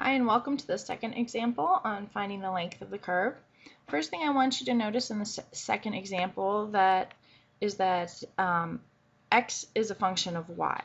Hi and welcome to the second example on finding the length of the curve. First thing I want you to notice in the second example that is that um, x is a function of y.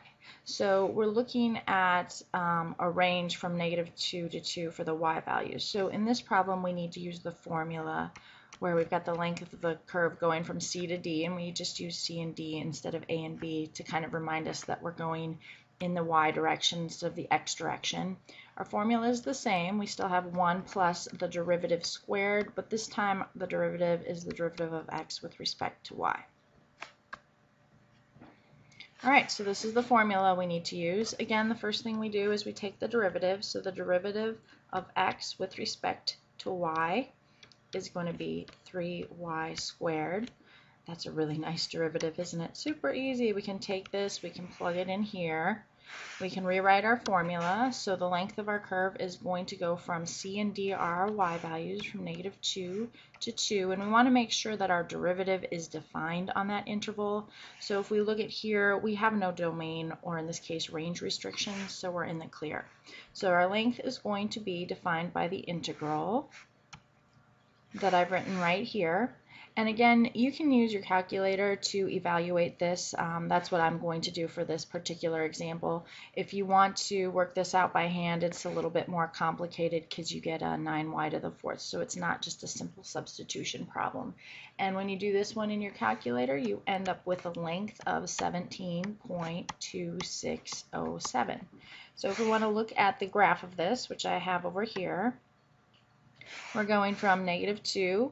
So we're looking at um, a range from negative 2 to 2 for the y values. So in this problem we need to use the formula where we've got the length of the curve going from C to D and we just use C and D instead of A and B to kind of remind us that we're going in the y direction instead of the x direction. Our formula is the same. We still have 1 plus the derivative squared, but this time the derivative is the derivative of x with respect to y. Alright, so this is the formula we need to use. Again, the first thing we do is we take the derivative. So the derivative of x with respect to y is going to be 3y squared. That's a really nice derivative, isn't it? Super easy. We can take this, we can plug it in here. We can rewrite our formula. So the length of our curve is going to go from C and D are our y values from negative 2 to 2. And we want to make sure that our derivative is defined on that interval. So if we look at here, we have no domain or in this case range restrictions, so we're in the clear. So our length is going to be defined by the integral that I've written right here. And again, you can use your calculator to evaluate this. Um, that's what I'm going to do for this particular example. If you want to work this out by hand, it's a little bit more complicated because you get a 9y to the fourth. So it's not just a simple substitution problem. And when you do this one in your calculator, you end up with a length of 17.2607. So if we want to look at the graph of this, which I have over here, we're going from negative 2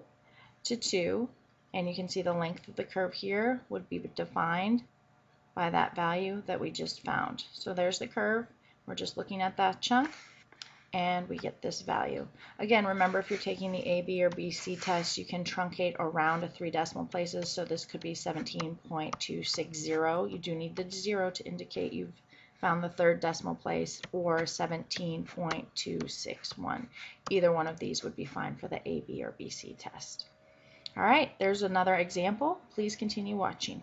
to 2 and you can see the length of the curve here would be defined by that value that we just found. So there's the curve. We're just looking at that chunk and we get this value. Again, remember if you're taking the AB, or BC test, you can truncate around to three decimal places. So this could be 17.260. You do need the zero to indicate you've found the third decimal place, or 17.261. Either one of these would be fine for the AB, or BC test. All right, there's another example. Please continue watching.